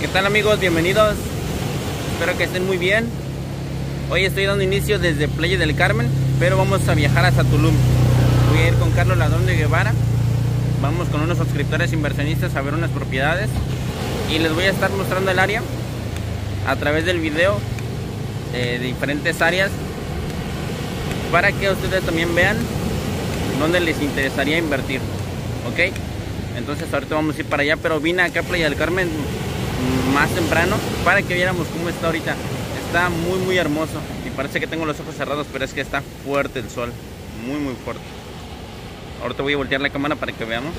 ¿Qué tal amigos? Bienvenidos. Espero que estén muy bien. Hoy estoy dando inicio desde Playa del Carmen, pero vamos a viajar hasta Tulum. Voy a ir con Carlos Ladrón de Guevara. Vamos con unos suscriptores inversionistas a ver unas propiedades y les voy a estar mostrando el área a través del video de diferentes áreas para que ustedes también vean dónde les interesaría invertir. ¿Ok? Entonces ahorita vamos a ir para allá, pero vine acá a Playa del Carmen más temprano para que viéramos cómo está ahorita. Está muy muy hermoso y parece que tengo los ojos cerrados, pero es que está fuerte el sol, muy muy fuerte. Ahorita voy a voltear la cámara para que veamos.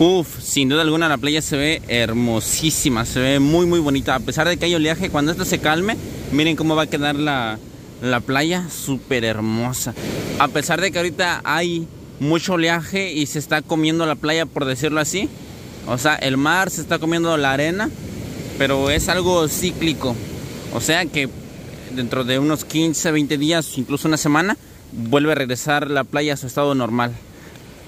Uf, sin duda alguna la playa se ve hermosísima, se ve muy muy bonita. A pesar de que hay oleaje, cuando esto se calme, miren cómo va a quedar la, la playa, súper hermosa. A pesar de que ahorita hay mucho oleaje y se está comiendo la playa, por decirlo así. O sea, el mar se está comiendo la arena, pero es algo cíclico. O sea que dentro de unos 15, 20 días, incluso una semana, vuelve a regresar la playa a su estado normal.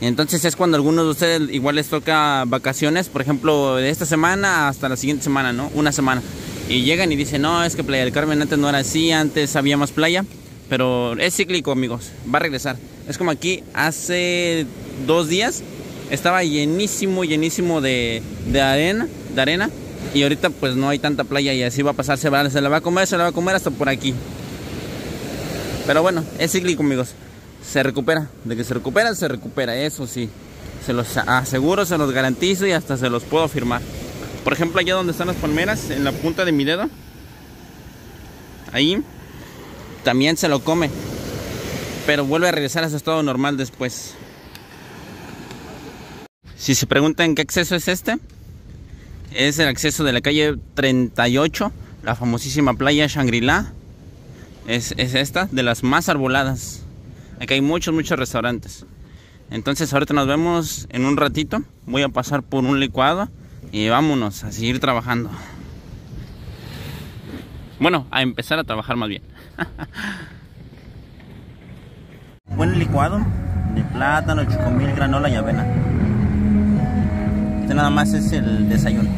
Entonces es cuando algunos de ustedes igual les toca vacaciones, por ejemplo, de esta semana hasta la siguiente semana, ¿no? Una semana. Y llegan y dicen, no, es que Playa del Carmen antes no era así, antes había más playa. Pero es cíclico, amigos, va a regresar. Es como aquí, hace dos días estaba llenísimo, llenísimo de, de arena, de arena. Y ahorita pues no hay tanta playa y así va a pasar, se, va, se la va a comer, se la va a comer hasta por aquí. Pero bueno, es cíclico, amigos. Se recupera, de que se recupera, se recupera, eso sí. Se los aseguro, se los garantizo y hasta se los puedo firmar. Por ejemplo, allá donde están las palmeras, en la punta de mi dedo. Ahí también se lo come. Pero vuelve a regresar a su estado normal después. Si se preguntan qué acceso es este, es el acceso de la calle 38, la famosísima playa Shangri-La. Es, es, esta, de las más arboladas. Aquí hay muchos, muchos restaurantes. Entonces ahorita nos vemos en un ratito. Voy a pasar por un licuado y vámonos a seguir trabajando. Bueno, a empezar a trabajar más bien. Buen licuado de plátano, chocomil, granola y avena. Este nada más es el desayuno.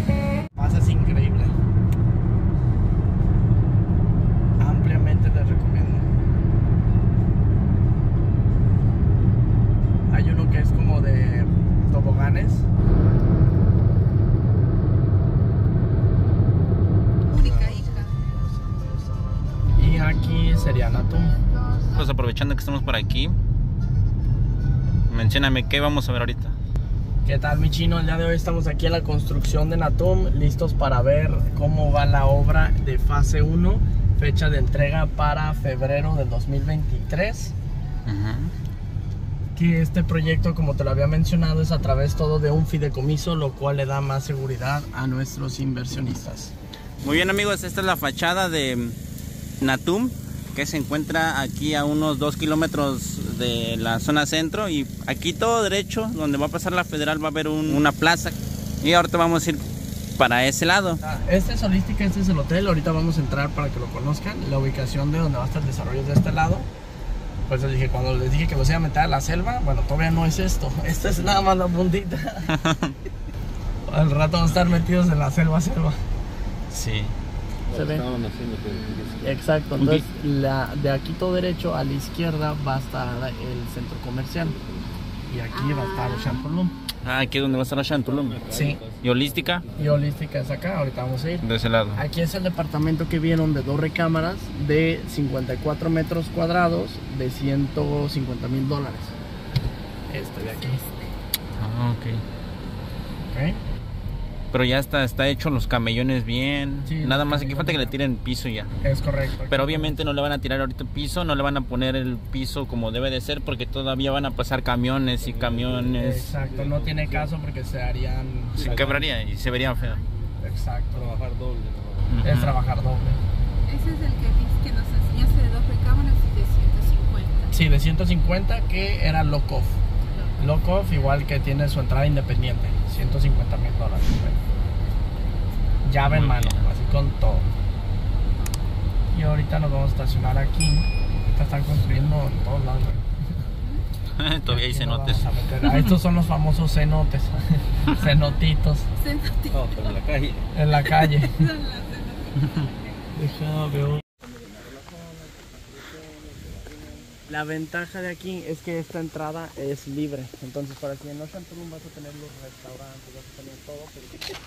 Aprovechando que estamos por aquí, mencióname qué vamos a ver ahorita. ¿Qué tal mi chino? El día de hoy estamos aquí en la construcción de Natum, listos para ver cómo va la obra de fase 1, fecha de entrega para febrero del 2023. Que este proyecto, como te lo había mencionado, es a través todo de un fideicomiso, lo cual le da más seguridad a nuestros inversionistas. Muy bien amigos, esta es la fachada de Natum, que se encuentra aquí a unos 2 kilómetros de la zona centro y aquí todo derecho, donde va a pasar la federal, va a haber un- una plaza y ahorita vamos a ir para ese lado. Este es Holística, este es el hotel. Ahorita vamos a entrar para que lo conozcan. La ubicación de donde va a estar el desarrollo es de este lado. Pues les dije, cuando les dije que los iba a meter a la selva, bueno, todavía no es esto. Esto es nada más la puntita. Al rato vamos a estar metidos en la selva, selva. Sí. ¿Se ve? Exacto, entonces la, de aquí todo derecho a la izquierda va a estar el centro comercial. Y aquí va a estar el Champolum. Ah, aquí es donde va a estar la Chantulum. Sí. Y holística, Y Holística es acá, ahorita vamos a ir. de ese lado. Aquí es el departamento que vieron de dos recámaras de 54 metros cuadrados de 150 mil dólares. Este de aquí. Ah, ok. ¿ok? Pero ya está, está hecho los camellones bien. Sí, Nada más aquí falta que le tiren piso ya. Es correcto. Pero obviamente no le van a tirar ahorita piso, no le van a poner el piso como debe de ser porque todavía van a pasar camiones y camiones. Exacto, no tiene caso porque se harían. Se quebraría y se vería feo. Exacto. Trabajar doble. Es Ujú. trabajar doble. Ese es el que dice que nos enseñaste de dos recámaras y de 150. Sí, de 150 que era lock off. Lock off igual que tiene su entrada independiente. 150 mil dólares. Llave en mano, bien. así con todo. Y ahorita nos vamos a estacionar aquí. Ahorita están construyendo en todos lados. güey. Todavía hay cenotes. Ah, estos son los famosos cenotes. Cenotitos. Cenote. Oh, pero en la calle. En la calle. Deja, veo. La ventaja de aquí es que esta entrada es libre. Entonces, para quien no Ocean Tulum vas a tener los restaurantes, vas a tener todo. Pero...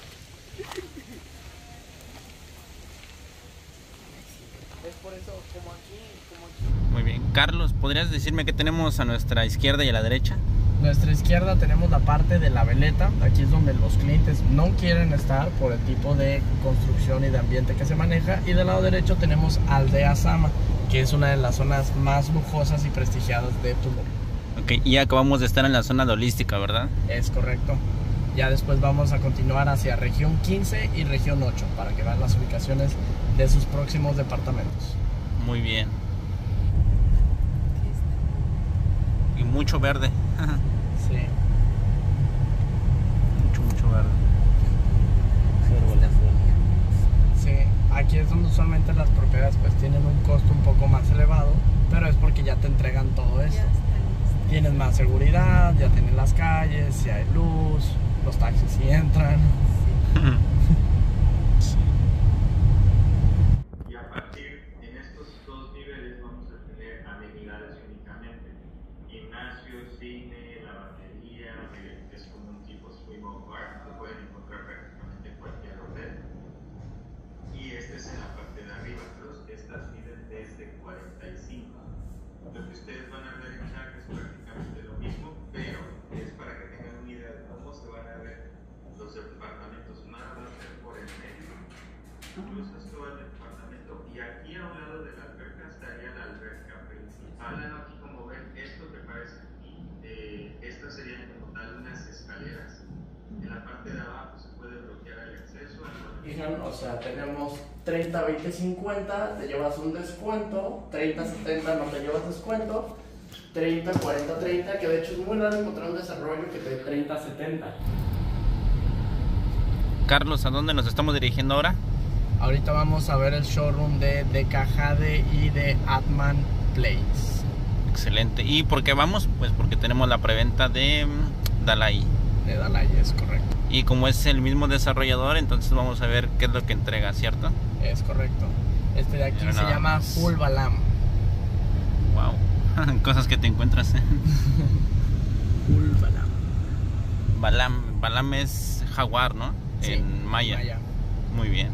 Es por eso, como aquí, como aquí. Muy bien. Carlos, ¿podrías decirme qué tenemos a nuestra izquierda y a la derecha? Nuestra izquierda tenemos la parte de la veleta. Aquí es donde los clientes no quieren estar por el tipo de construcción y de ambiente que se maneja. Y del lado derecho tenemos Aldea Sama, que es una de las zonas más lujosas y prestigiadas de Tulum. Ok, y acabamos de estar en la zona de holística, ¿verdad? Es correcto. Ya después vamos a continuar hacia región 15 y región 8 para que vean las ubicaciones de sus próximos departamentos. Muy bien. Y mucho verde. Sí. mucho, mucho verde. Sí, aquí es donde usualmente las propiedades pues tienen un costo un poco más elevado, pero es porque ya te entregan todo esto. Tienes más seguridad, ya tienen las calles, si hay luz, los taxis si entran. y a partir en estos dos niveles vamos a tener amenidades únicamente. Gimnasio, cine, lavandería, que es como un tipo swim bar, En la parte de arriba, los, estas miden desde 45. Lo que ustedes van a ver en Shark es prácticamente lo mismo, pero es para que tengan una idea de cómo se van a ver los departamentos más ser por el medio incluso es todo el departamento. Y aquí a un lado de la alberca estaría la alberca principal. Aquí como ven, esto que parece aquí, eh, estas serían como tal unas escaleras. En la parte de abajo se puede bloquear el Fijan, o sea, tenemos 30, 20, 50, te llevas un descuento, 30, 70 no te llevas descuento, 30, 40, 30, que de hecho es muy raro encontrar un desarrollo que te dé 30, 70. Carlos, ¿a dónde nos estamos dirigiendo ahora? Ahorita vamos a ver el showroom de Decajade y de Atman Place. Excelente. ¿Y por qué vamos? Pues porque tenemos la preventa de mm, Dalai. De Dalai, es correcto. Y como es el mismo desarrollador, entonces vamos a ver qué es lo que entrega, ¿cierto? Es correcto. Este de aquí se llama. Full Balam. Wow. Cosas que te encuentras. Full Balam. Balam. Balam es jaguar, ¿no? Sí, en maya. Maya. Muy bien.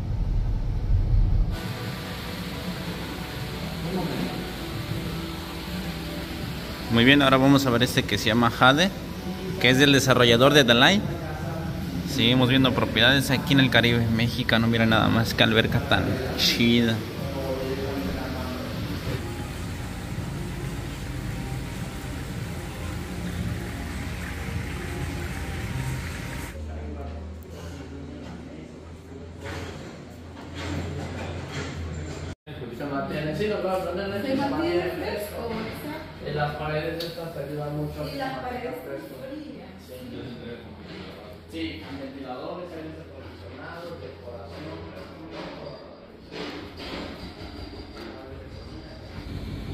Muy bien, ahora vamos a ver este que se llama Jade, que es del desarrollador de Dalai. Seguimos viendo propiedades aquí en el Caribe mexicano. Mira nada más que alberca tan chida. Sí, va a aprender es Se mantiene fresco. Y las paredes estas ayudan mucho. Y las paredes fresco. brillan. Sí, ventiladores, aires acondicionados, decoración.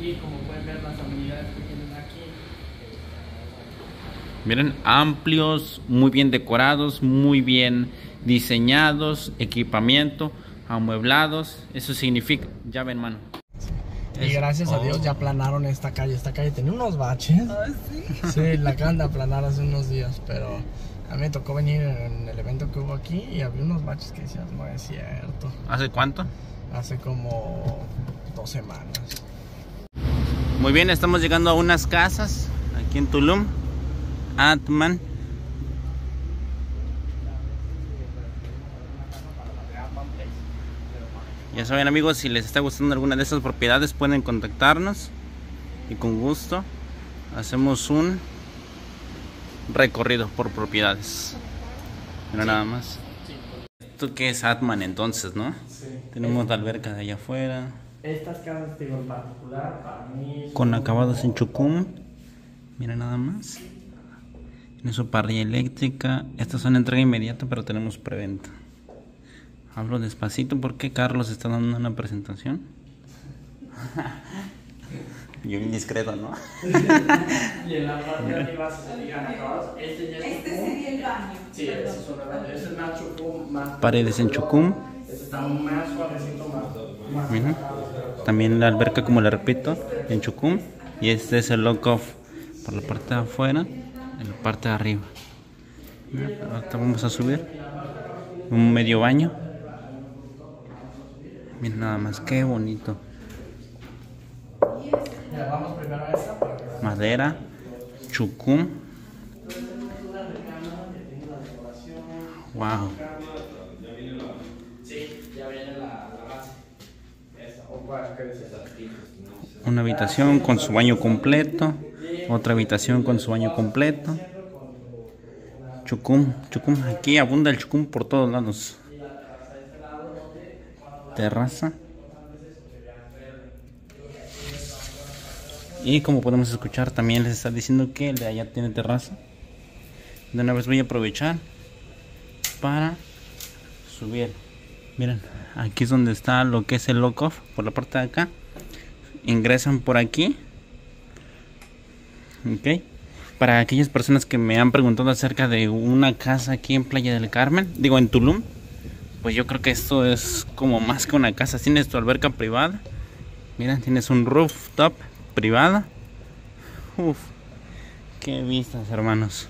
Y como pueden ver las amenidades que tienen aquí. Miren, amplios, muy bien decorados, muy bien diseñados, equipamiento, amueblados. Eso significa, ya ven, mano. Y Es- gracias a oh. Dios ya aplanaron esta calle. Esta calle tenía unos baches. Sí, la acaban de aplanar hace unos días, pero a mí me tocó venir en el evento que hubo aquí y había unos baches que decías, no es cierto. ¿Hace cuánto? Hace como dos semanas. Muy bien, estamos llegando a unas casas aquí en Tulum. Atman. Ya saben amigos, si les está gustando alguna de estas propiedades pueden contactarnos y con gusto hacemos un recorrido por propiedades. Mira nada más. Esto que es Atman entonces, ¿no? Sí. Tenemos la alberca de allá afuera. Estas casas, digo, en particular, para mí... con acabados en chucum. Mira nada más. Tiene su parrilla eléctrica. Estas son entrega inmediata, pero tenemos preventa. Hablo despacito porque Carlos está dando una presentación. Yo indiscreto, ¿no? y en la parte de arriba se fijan acabados. Este ya es Este sería el baño. Sí, ese es un baño. Este es más chucum, más. Paredes en chucum. Este está más suavecito, más. más Mira. También la alberca, como le repito, en chucum. Y este es el lock-off por la parte de afuera, en la parte de arriba. Ahorita vamos a subir. Un medio baño. Mira nada más, qué bonito. Primero esta para que. Madera, chucum. Wow. Una habitación con su baño completo. Otra habitación con su baño completo. Chucum, chucum. Aquí abunda el chucum por todos lados. Terraza. Y como podemos escuchar, también les está diciendo que el de allá tiene terraza. De una vez voy a aprovechar para subir. Miren, aquí es donde está lo que es el lock-off, por la parte de acá. Ingresan por aquí. Ok. Para aquellas personas que me han preguntado acerca de una casa aquí en Playa del Carmen, digo en Tulum, pues yo creo que esto es como más que una casa. Tienes tu alberca privada. Mira, tienes un rooftop privada. Uf, qué vistas, hermanos.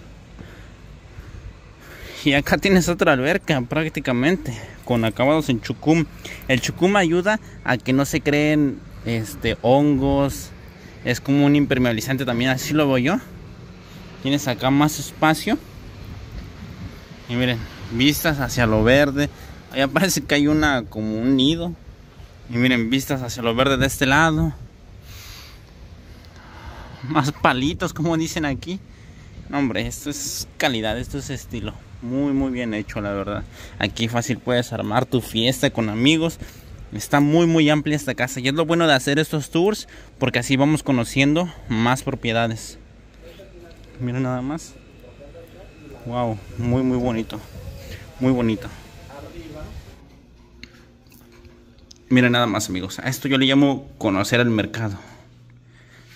Y acá tienes otra alberca prácticamente con acabados en chucum. El chucum ayuda a que no se creen este hongos. Es como un impermeabilizante también, así lo veo yo. Tienes acá más espacio. Y miren, vistas hacia lo verde. Allá parece que hay una como un nido. Y miren, vistas hacia lo verde de este lado. Más palitos, como dicen aquí. No, hombre, esto es calidad, esto es estilo. Muy, muy bien hecho, la verdad. Aquí fácil puedes armar tu fiesta con amigos. Está muy, muy amplia esta casa. Y es lo bueno de hacer estos tours, porque así vamos conociendo más propiedades. Miren nada más. Wow, muy, muy bonito. Muy bonito. Miren nada más, amigos. A esto yo le llamo conocer el mercado.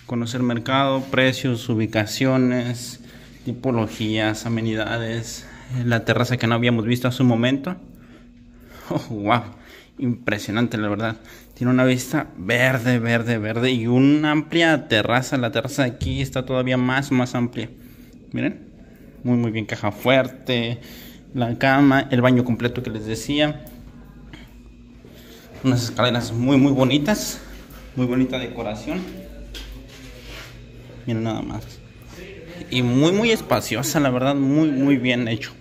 Conocer mercado, precios, ubicaciones, tipologías, amenidades, la terraza que no habíamos visto hace un momento. Oh, wow, impresionante la verdad. Tiene una vista verde, verde, verde y una amplia terraza. La terraza de aquí está todavía más, más amplia. Miren, muy, muy bien, caja fuerte, la cama, el baño completo que les decía. Unas escaleras muy, muy bonitas, muy bonita decoración. Miren nada más. Y muy, muy espaciosa, la verdad, muy, muy bien hecho.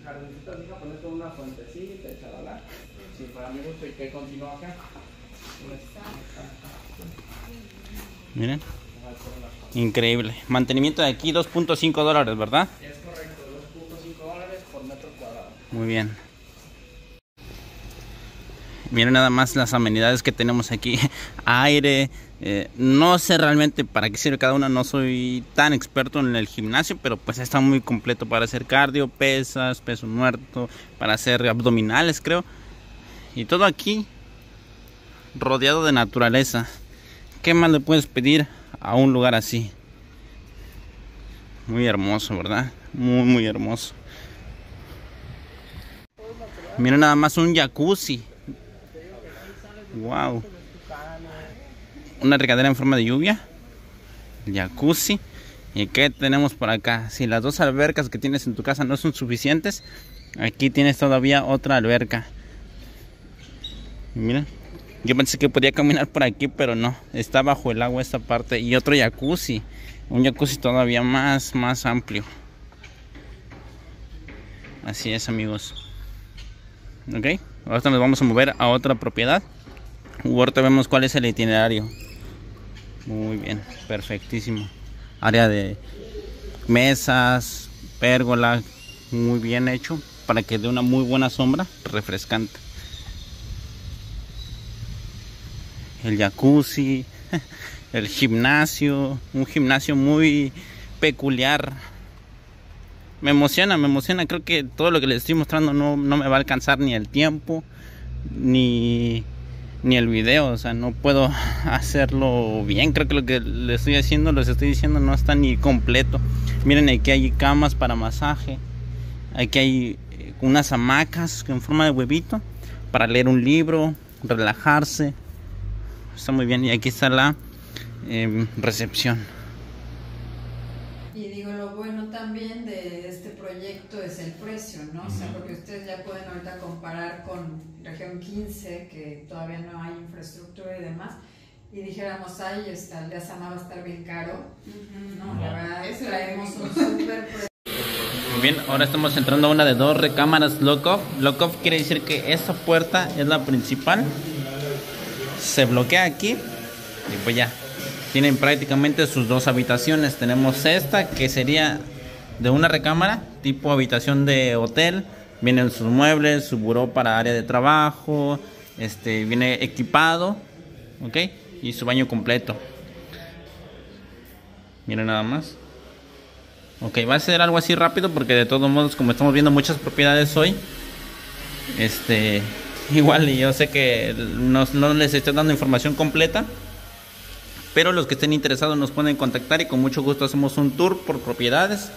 Miren. Increíble. Mantenimiento de aquí 2.5 dólares, ¿verdad? Es correcto, 2.5 dólares por metro cuadrado. Muy bien. Miren nada más las amenidades que tenemos aquí. Aire. Eh, no sé realmente para qué sirve cada una. No soy tan experto en el gimnasio. Pero pues está muy completo para hacer cardio, pesas, peso muerto. Para hacer abdominales creo. Y todo aquí rodeado de naturaleza. ¿Qué más le puedes pedir a un lugar así? Muy hermoso, ¿verdad? Muy, muy hermoso. Miren nada más un jacuzzi. Wow. Una regadera en forma de lluvia. Jacuzzi. ¿Y qué tenemos por acá? Si las dos albercas que tienes en tu casa no son suficientes, aquí tienes todavía otra alberca. Mira, yo pensé que podía caminar por aquí, pero no. Está bajo el agua esta parte. Y otro jacuzzi. Un jacuzzi todavía más, más amplio. Así es, amigos. Ok, ahora nos vamos a mover a otra propiedad. Ahorita vemos cuál es el itinerario. Muy bien, perfectísimo. Área de mesas, pérgola, muy bien hecho para que dé una muy buena sombra, refrescante. El jacuzzi, el gimnasio, un gimnasio muy peculiar. Me emociona, me emociona. Creo que todo lo que les estoy mostrando no, no me va a alcanzar ni el tiempo, ni ni el video, o sea, no puedo hacerlo bien. Creo que lo que le estoy haciendo, les estoy diciendo, no está ni completo. Miren, aquí hay camas para masaje. Aquí hay eh, unas hamacas en forma de huevito para leer un libro, relajarse. Está muy bien. Y aquí está la em, recepción. Y digo, lo bueno también de este proyecto es el precio, ¿no? O sea, porque ustedes ya pueden ahorita comparar con región 15, que todavía no hay infraestructura y demás, y dijéramos, ay, esta aldea sana va a estar bien caro. No, la verdad, Eso traemos es un súper precio. Muy bien, ahora estamos entrando a una de dos recámaras lock-off. Lock-off quiere decir que esta puerta es la principal. Se bloquea aquí y pues ya. Tienen prácticamente sus dos habitaciones. Tenemos esta que sería de una recámara, tipo habitación de hotel. Vienen sus muebles, su buró para área de trabajo. Este viene equipado, ¿ok? Y su baño completo. Miren nada más. Ok, va a ser algo así rápido porque de todos modos, como estamos viendo muchas propiedades hoy, este, igual y yo sé que no, no les estoy dando información completa, pero los que estén interesados nos pueden contactar y con mucho gusto hacemos un tour por propiedades.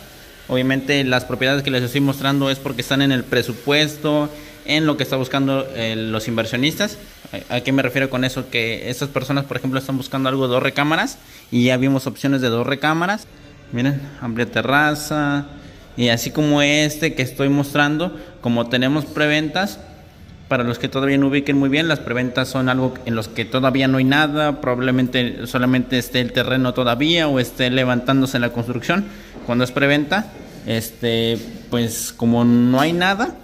Obviamente las propiedades que les estoy mostrando es porque están en el presupuesto, en lo que está buscando eh, los inversionistas. ¿A- ¿A qué me refiero con eso? Que estas personas, por ejemplo, están buscando algo de dos recámaras y ya vimos opciones de dos recámaras. Miren, amplia terraza y así como este que estoy mostrando, como tenemos preventas, para los que todavía no ubiquen muy bien, las preventas son algo en los que todavía no hay nada, probablemente solamente esté el terreno todavía o esté levantándose la construcción. Cuando es preventa, este, pues como no hay nada,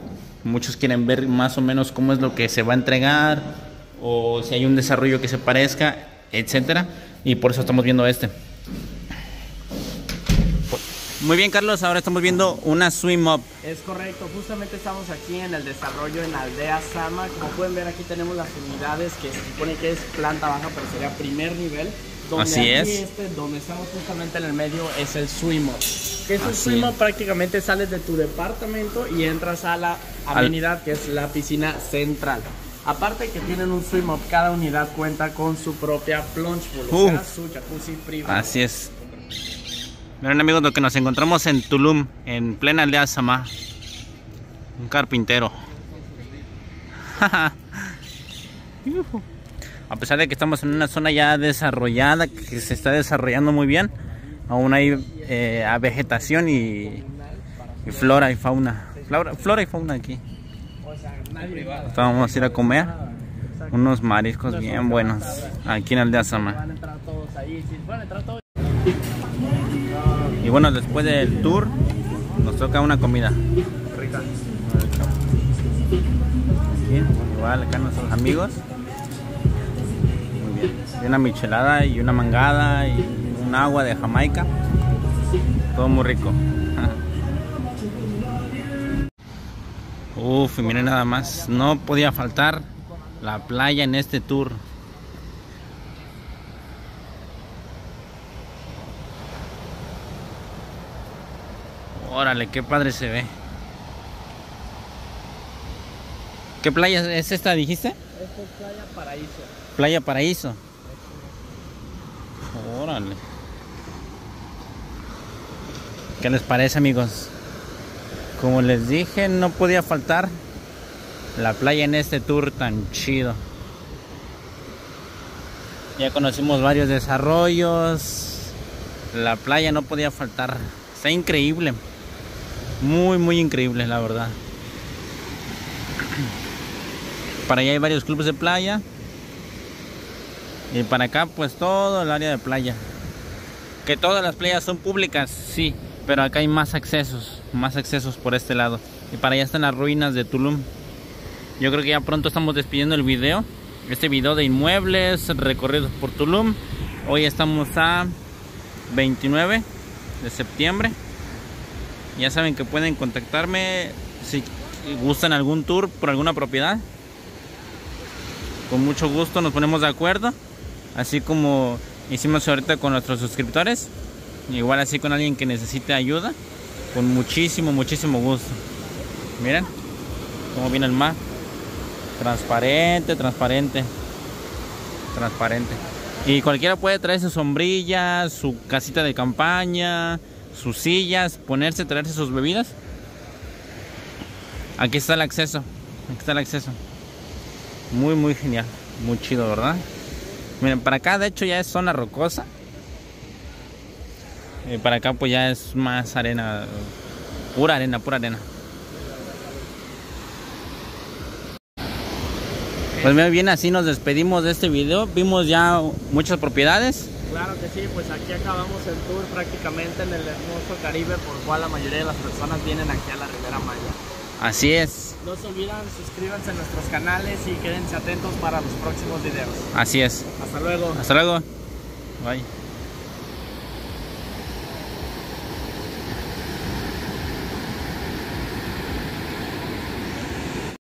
muchos quieren ver más o menos cómo es lo que se va a entregar o si hay un desarrollo que se parezca, etcétera, y por eso estamos viendo este. Muy bien, Carlos, ahora estamos viendo una swim up. Es correcto, justamente estamos aquí en el desarrollo en Aldea Sama. Como pueden ver, aquí tenemos las unidades que se supone que es planta baja, pero sería primer nivel. Donde Así es. Este, donde estamos justamente en el medio es el swim up. Que es el Así swim up prácticamente sales de tu departamento y entras a la Al- amenidad que es la piscina central. Aparte que tienen un swim up, cada unidad cuenta con su propia plunge pool, o sea, su jacuzzi privado. Así es. Miren amigos, lo que nos encontramos en Tulum, en plena aldea Samá. Un carpintero. A pesar de que estamos en una zona ya desarrollada, que se está desarrollando muy bien, aún hay eh, vegetación y, y flora y fauna. Flora, flora y fauna aquí. Vamos a ir a comer unos mariscos bien buenos aquí en aldea Sama. Y bueno, después del tour nos toca una comida. Rica. Bien, igual acá nuestros amigos. Muy bien. Y una michelada y una mangada y un agua de Jamaica. Todo muy rico. Uf, y miren nada más. No podía faltar la playa en este tour. Órale, qué padre se ve. ¿Qué playa es esta, dijiste? Esto es Playa Paraíso. Playa Paraíso. Órale. ¿Qué les parece, amigos? Como les dije, no podía faltar la playa en este tour tan chido. Ya conocimos varios desarrollos. La playa no podía faltar. Está increíble. Muy, muy increíble, la verdad. Para allá hay varios clubes de playa. Y para acá, pues todo el área de playa. Que todas las playas son públicas, sí. Pero acá hay más accesos. Más accesos por este lado. Y para allá están las ruinas de Tulum. Yo creo que ya pronto estamos despidiendo el video. Este video de inmuebles, recorridos por Tulum. Hoy estamos a 29 de septiembre. Ya saben que pueden contactarme si gustan algún tour por alguna propiedad. Con mucho gusto nos ponemos de acuerdo. Así como hicimos ahorita con nuestros suscriptores. Igual así con alguien que necesite ayuda. Con muchísimo, muchísimo gusto. Miren cómo viene el mar. Transparente, transparente. transparente. Y cualquiera puede traer su sombrilla, su casita de campaña, sus sillas, ponerse, traerse sus bebidas. Aquí está el acceso. Aquí está el acceso. Muy, muy genial. Muy chido, ¿verdad? Miren, para acá de hecho ya es zona rocosa. Y para acá pues ya es más arena. Pura arena, pura arena. Pues bien, así nos despedimos de este video. Vimos ya muchas propiedades. Claro que sí, pues aquí acabamos el tour prácticamente en el hermoso Caribe, por cual la mayoría de las personas vienen aquí a la Ribera Maya. Así es, No se olviden, suscríbanse a nuestros canales y quédense atentos para los próximos videos. así es. Hasta luego. Hasta luego. Bye.